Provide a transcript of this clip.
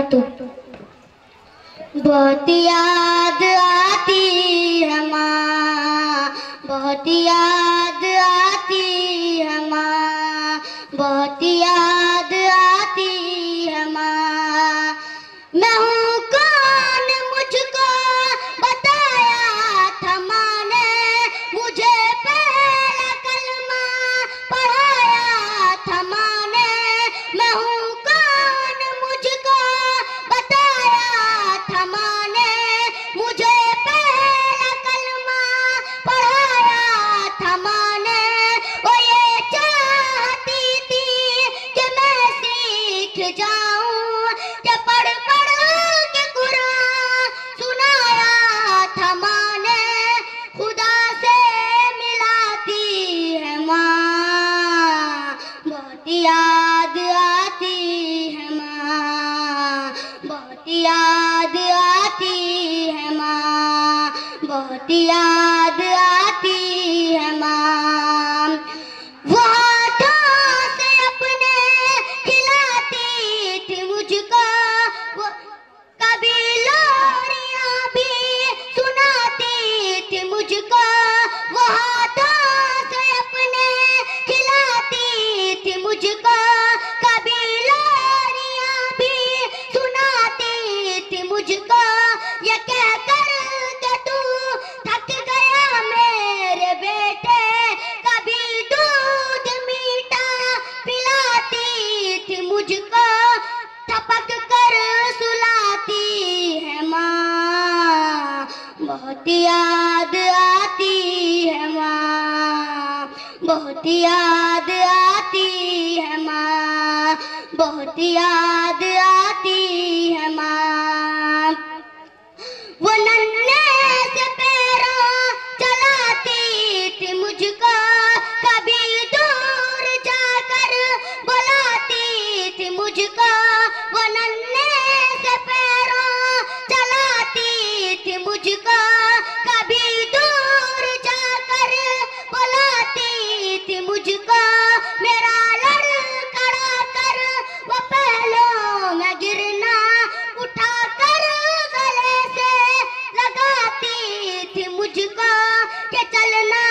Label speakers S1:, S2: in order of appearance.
S1: وبرکاتہ بہت یاد آتی ہے ماں بہت یاد بہت یاد آتی ہے ماں وہ ہاتھوں سے اپنے کھلاتی تھی مجھ کو۔ وہ کبھی لوریاں بھی سناتی تھی مجھ کو۔ وہ ہاتھوں سے اپنے کھلاتی تھی مجھ کو۔ کبھی لوریاں بھی سناتی تھی مجھ کو۔ یہ مجھ کو تھپک کر سلاتی ہے ماں۔ بہت یاد آتی ہے ماں۔ بہت یاد آتی ہے ماں۔ بہت یاد آتی مجھ کو کبھی دور جا کر بلاتی تھی مجھ کو میرا لڑ کڑا کر وہ پہلو میں گرنا، اٹھا کر گلے سے لگاتی تھی مجھ کو کہ چلنا